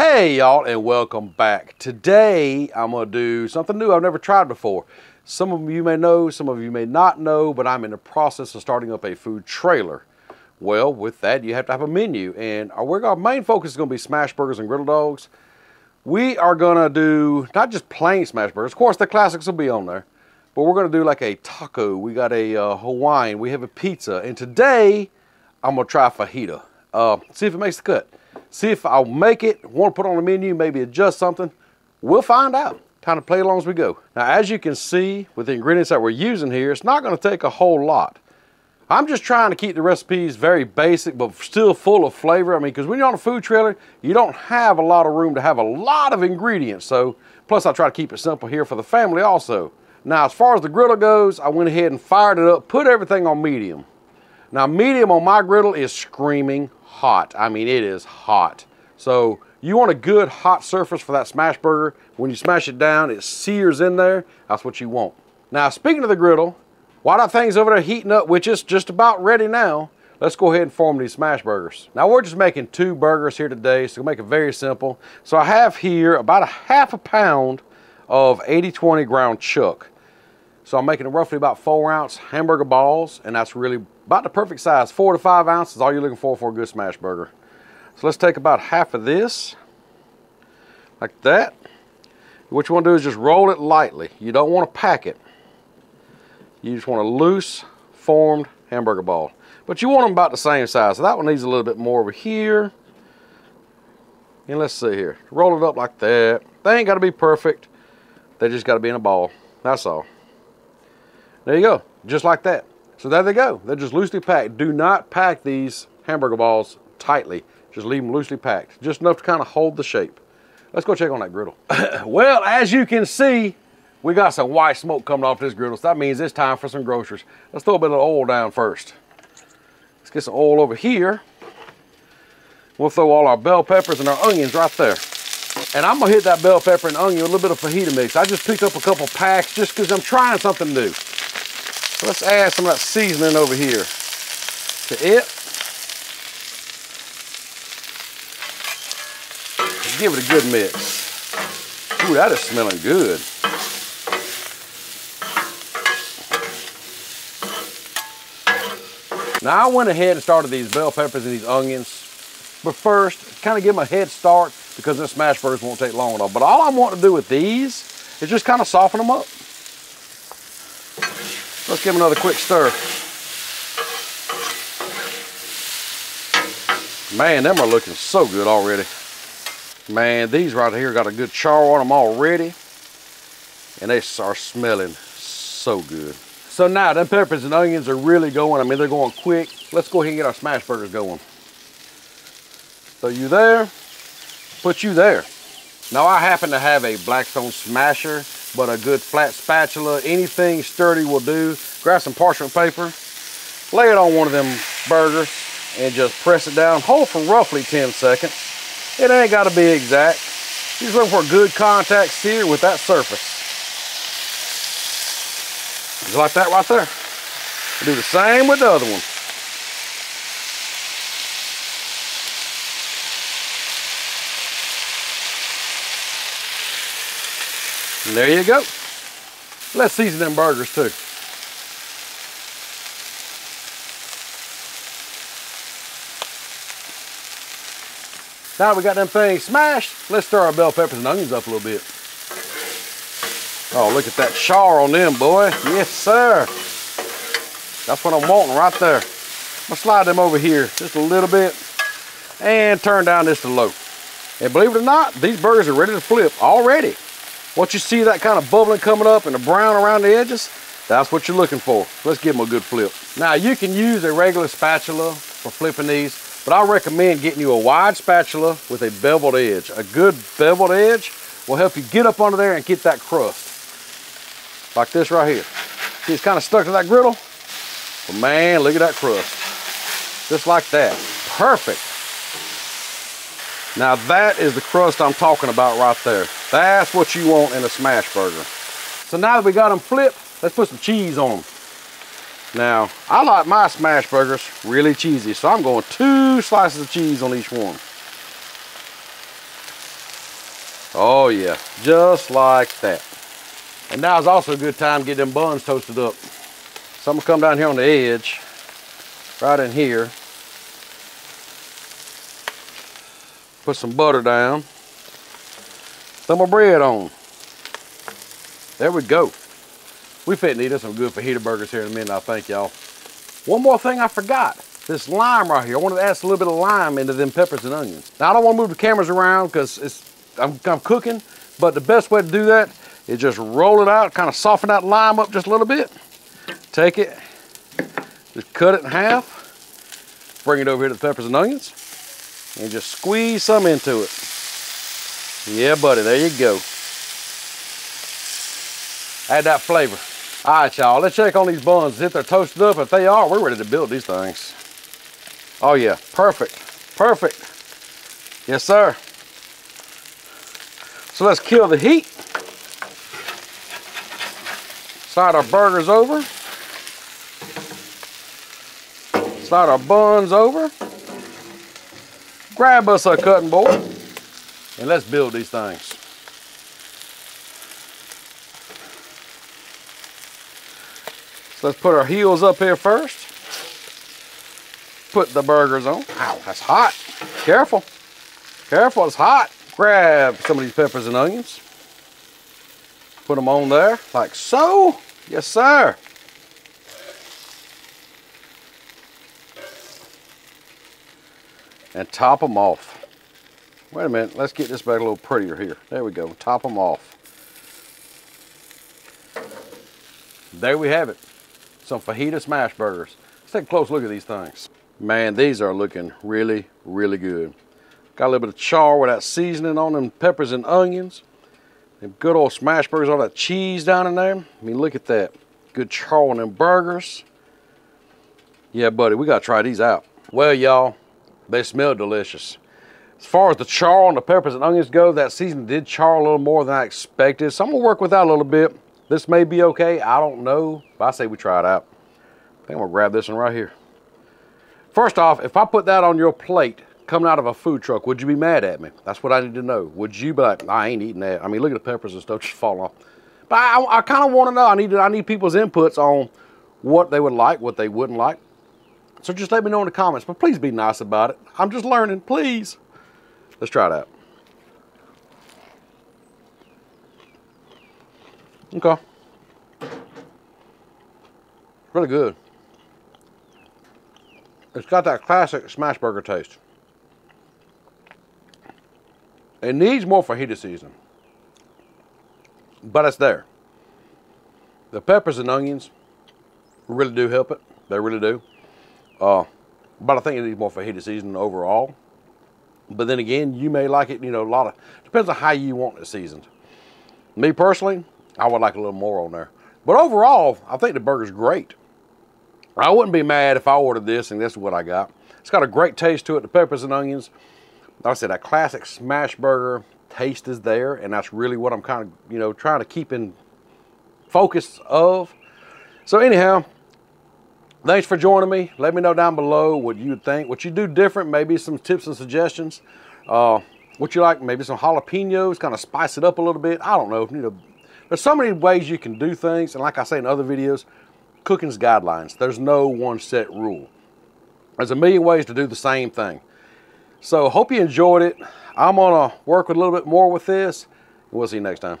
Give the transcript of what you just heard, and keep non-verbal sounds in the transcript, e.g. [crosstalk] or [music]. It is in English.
Hey y'all and welcome back. Today I'm gonna do something new I've never tried before. Some of you may know, some of you may not know, but I'm in the process of starting up a food trailer. Well, with that you have to have a menu and our, our main focus is gonna be smash burgers and griddle dogs. We are gonna do not just plain smash burgers, of course the classics will be on there, but we're gonna do like a taco, we got a uh, Hawaiian, we have a pizza, and today I'm gonna try fajita. Uh, see if it makes the cut. See if I'll make it, want to put on the menu, maybe adjust something. We'll find out. Kind of play along as we go. Now, as you can see with the ingredients that we're using here, it's not going to take a whole lot. I'm just trying to keep the recipes very basic, but still full of flavor. I mean, because when you're on a food trailer, you don't have a lot of room to have a lot of ingredients. So, plus I try to keep it simple here for the family also. Now, as far as the griddle goes, I went ahead and fired it up, put everything on medium. Now, medium on my griddle is screaming hot. I mean, it is hot. So you want a good hot surface for that smash burger. When you smash it down, it sears in there. That's what you want. Now, speaking of the griddle, while that thing's over there heating up, which is just about ready now, let's go ahead and form these smash burgers. Now, we're just making two burgers here today, so we'll make it very simple. So I have here about a half a pound of 80-20 ground chuck. So I'm making roughly about four ounce hamburger balls, and that's really about the perfect size. Four to five ounces, all you're looking for for a good smash burger. So let's take about half of this, like that. What you want to do is just roll it lightly. You don't want to pack it. You just want a loose formed hamburger ball. But you want them about the same size. So that one needs a little bit more over here. And let's see here. Roll it up like that. They ain't got to be perfect. They just got to be in a ball. That's all. There you go, just like that. So there they go. They're just loosely packed. Do not pack these hamburger balls tightly. Just leave them loosely packed, just enough to kind of hold the shape. Let's go check on that griddle. [laughs] well, as you can see, we got some white smoke coming off this griddle. So that means it's time for some groceries. Let's throw a bit of oil down first. Let's get some oil over here. We'll throw all our bell peppers and our onions right there. And I'm gonna hit that bell pepper and onion with a little bit of fajita mix. I just picked up a couple packs just because I'm trying something new. So let's add some of that seasoning over here to it. Give it a good mix. Ooh, that is smelling good. Now I went ahead and started these bell peppers and these onions, but first, kind of give them a head start because this smash burgers won't take long at all. But all I want to do with these is just kind of soften them up. Let's give them another quick stir. Man, them are looking so good already. Man, these right here got a good char on them already. And they are smelling so good. So now, them peppers and onions are really going. I mean, they're going quick. Let's go ahead and get our smash burgers going. So you there, put you there. Now I happen to have a Blackstone smasher, but a good flat spatula, anything sturdy will do. Grab some parchment paper, lay it on one of them burgers, and just press it down. Hold for roughly 10 seconds. It ain't gotta be exact. Just looking for good contact sear with that surface. Just like that right there. do the same with the other one. And there you go. Let's season them burgers too. Now we got them things smashed, let's stir our bell peppers and onions up a little bit. Oh, look at that char on them, boy. Yes, sir. That's what I'm wanting right there. I'm gonna slide them over here just a little bit and turn down this to low. And believe it or not, these burgers are ready to flip already. Once you see that kind of bubbling coming up and the brown around the edges, that's what you're looking for. Let's give them a good flip. Now you can use a regular spatula for flipping these, but I recommend getting you a wide spatula with a beveled edge. A good beveled edge will help you get up under there and get that crust. Like this right here. See, it's kind of stuck to that griddle. But man, look at that crust. Just like that. Perfect. Now that is the crust I'm talking about right there. That's what you want in a smash burger. So now that we got them flipped, let's put some cheese on them. Now, I like my smash burgers really cheesy, so I'm going two slices of cheese on each one. Oh yeah, just like that. And now is also a good time to get them buns toasted up. So I'm gonna come down here on the edge, right in here. Put some butter down. Throw my bread on. There we go. We fit eat us some good fajita burgers here in a minute, I think, y'all. One more thing I forgot. This lime right here. I wanted to add a little bit of lime into them peppers and onions. Now, I don't want to move the cameras around because it's I'm, I'm cooking, but the best way to do that is just roll it out, kind of soften that lime up just a little bit. Take it, just cut it in half, bring it over here to the peppers and onions, and just squeeze some into it. Yeah, buddy, there you go. Add that flavor. All right, y'all, let's check on these buns. If they're toasted up, if they are, we're ready to build these things. Oh yeah, perfect, perfect. Yes, sir. So let's kill the heat. Slide our burgers over. Slide our buns over. Grab us a cutting board. And let's build these things. So let's put our heels up here first. Put the burgers on. Ow, that's hot. Careful. Careful, it's hot. Grab some of these peppers and onions. Put them on there, like so. Yes, sir. And top them off. Wait a minute, let's get this back a little prettier here. There we go, top them off. There we have it. Some fajita smash burgers. Let's take a close look at these things. Man, these are looking really, really good. Got a little bit of char with that seasoning on them peppers and onions. Them good old smash burgers, all that cheese down in there. I mean, look at that. Good char on them burgers. Yeah, buddy, we gotta try these out. Well, y'all, they smell delicious. As far as the char on the peppers and onions go, that season did char a little more than I expected. So I'm gonna work with that a little bit. This may be okay, I don't know. But I say we try it out. I think I'm gonna grab this one right here. First off, if I put that on your plate coming out of a food truck, would you be mad at me? That's what I need to know. Would you be like, I ain't eating that? I mean, look at the peppers and stuff just falling off. But I, I kind of want to know. I need I need people's inputs on what they would like, what they wouldn't like. So just let me know in the comments. But please be nice about it. I'm just learning, please. Let's try out. Okay. Really good. It's got that classic smash burger taste. It needs more fajita seasoning, but it's there. The peppers and onions really do help it. They really do. Uh, but I think it needs more fajita seasoning overall. But then again, you may like it, you know, a lot of, depends on how you want it seasoned. Me personally, I would like a little more on there. But overall, I think the burger's great. I wouldn't be mad if I ordered this and this is what I got. It's got a great taste to it, the peppers and onions. Like I said, a classic smash burger taste is there, and that's really what I'm kind of, you know, trying to keep in focus of. So anyhow, thanks for joining me. Let me know down below what you think, what you do different, maybe some tips and suggestions. Uh, what you like, maybe some jalapenos, kind of spice it up a little bit. I don't know. If You know, there's so many ways you can do things, and like I say in other videos, cooking's guidelines. There's no one set rule. There's a million ways to do the same thing. So hope you enjoyed it. I'm gonna work a little bit more with this. We'll see you next time.